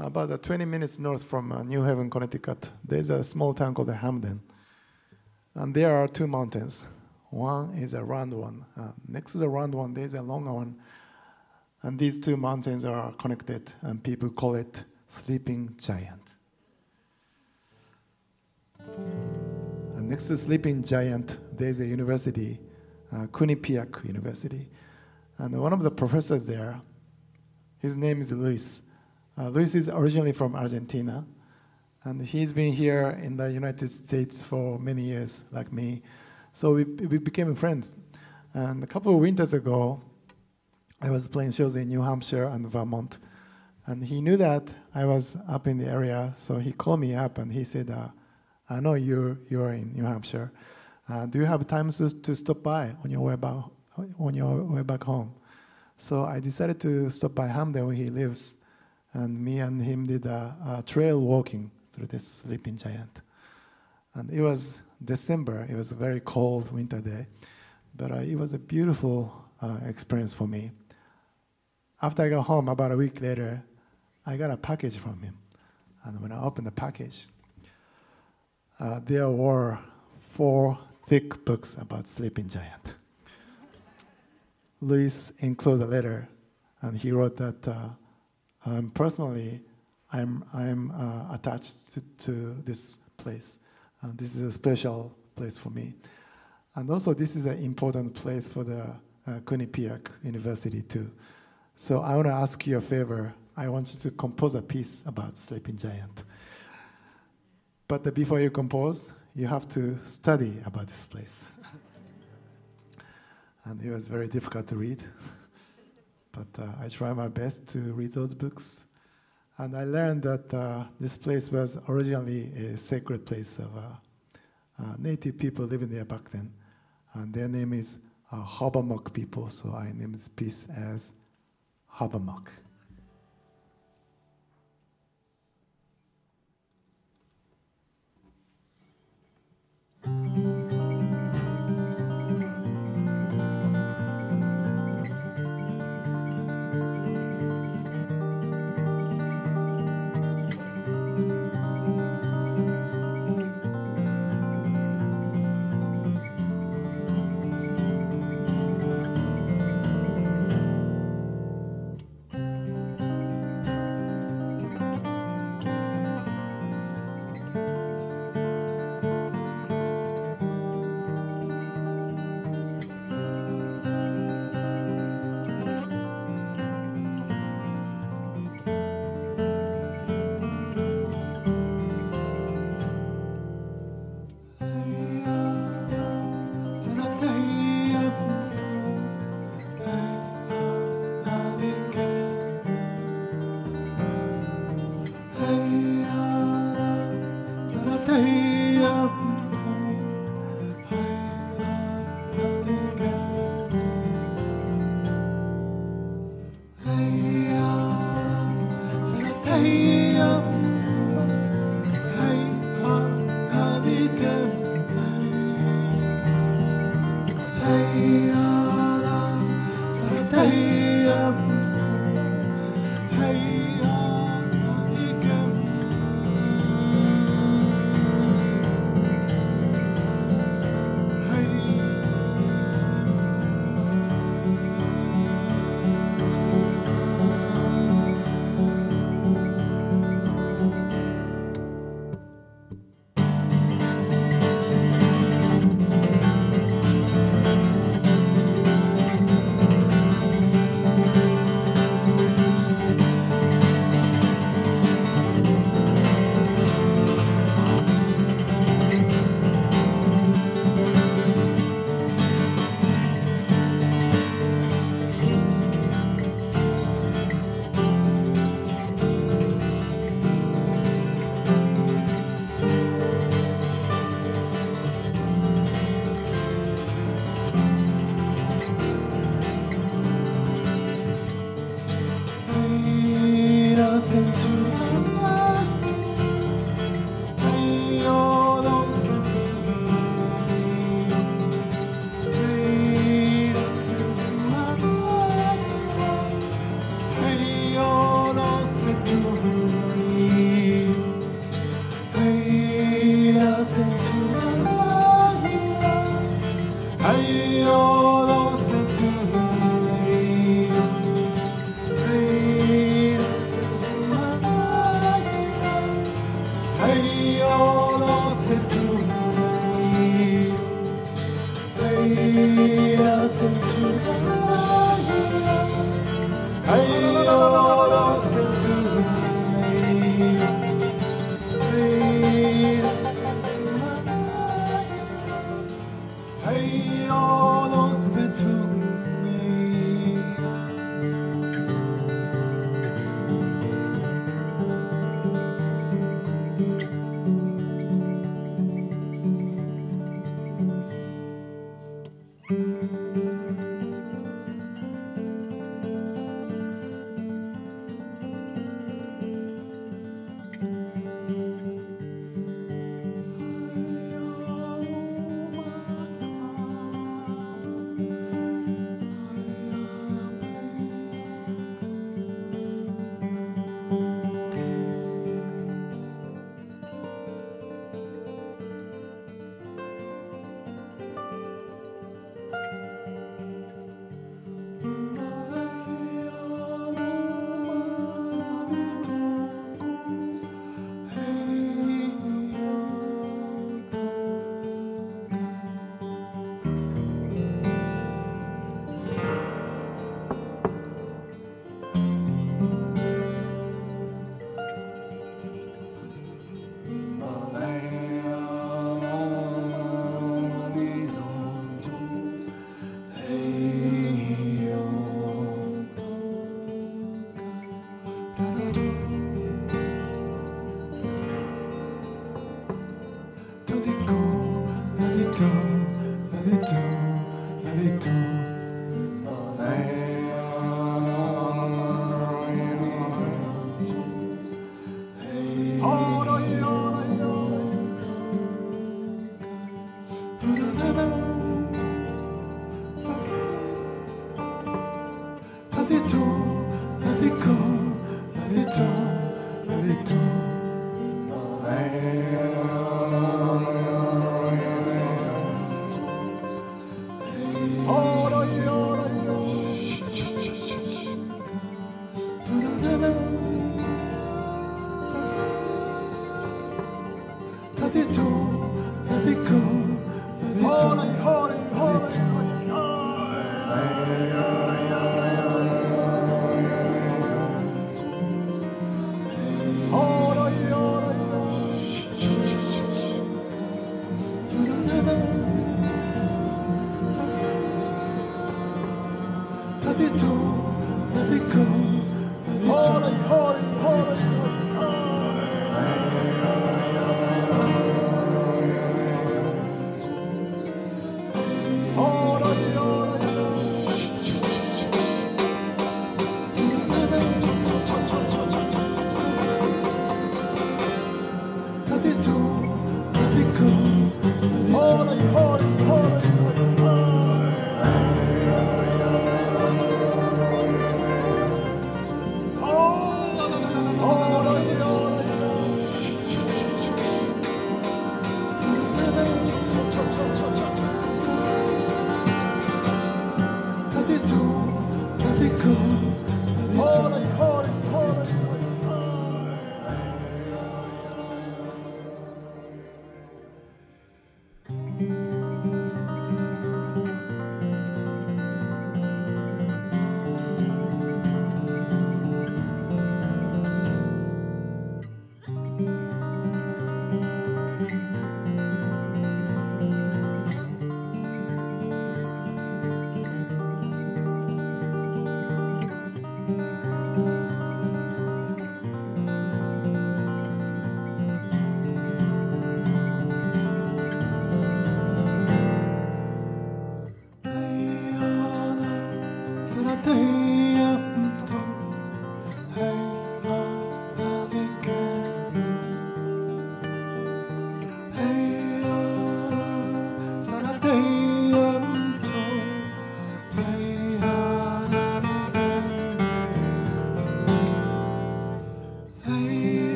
About uh, 20 minutes north from uh, New Haven, Connecticut, there's a small town called Hamden. And there are two mountains. One is a round one. Uh, next to the round one, there's a longer one. And these two mountains are connected, and people call it Sleeping Giant. And next to Sleeping Giant, there's a university, uh, University. And one of the professors there, his name is Luis. Uh, Luis is originally from Argentina, and he's been here in the United States for many years, like me. So we, we became friends. And a couple of winters ago, I was playing shows in New Hampshire and Vermont. And he knew that I was up in the area, so he called me up and he said, uh, I know you're, you're in New Hampshire. Uh, do you have time to, to stop by on your way back, on your way back home? So I decided to stop by Hamden where he lives, and me and him did a, a trail walking through this sleeping giant. And it was December, it was a very cold winter day, but uh, it was a beautiful uh, experience for me. After I got home, about a week later, I got a package from him. And when I opened the package, uh, there were four thick books about sleeping giant. Luis enclosed a letter, and he wrote that uh, um, personally, I'm, I'm uh, attached to, to, this place. Uh, this is a special place for me. And also, this is an important place for the uh, Quinnipiac University, too. So I want to ask you a favor. I want you to compose a piece about Sleeping Giant. But before you compose, you have to study about this place. and it was very difficult to read. But uh, I try my best to read those books. And I learned that uh, this place was originally a sacred place of uh, uh native people living there back then. And their name is uh, Hobbomock people, so I named this piece as Hobbomock. Hey, oh. allait-on, allait-on